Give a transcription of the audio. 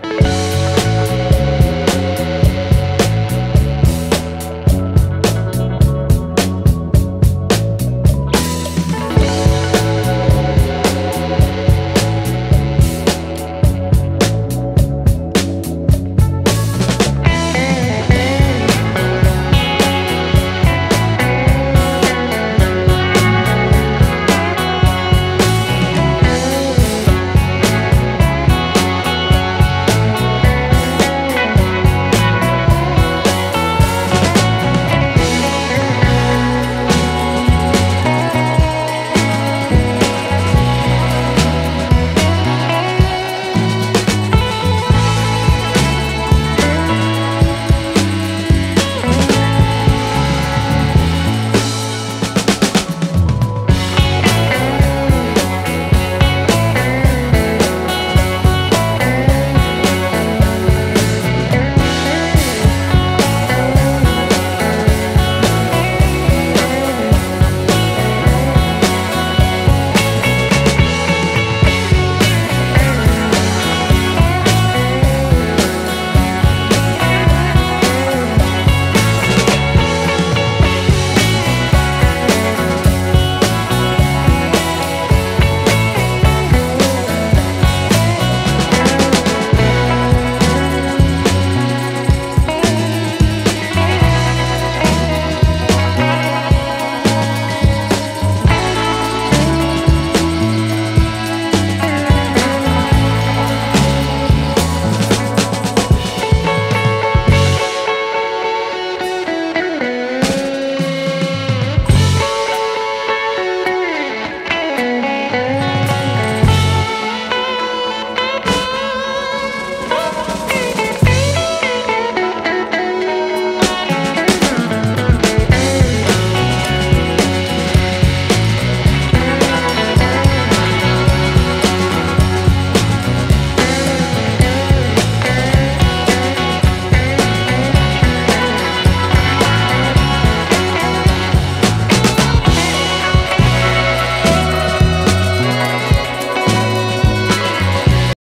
Bye.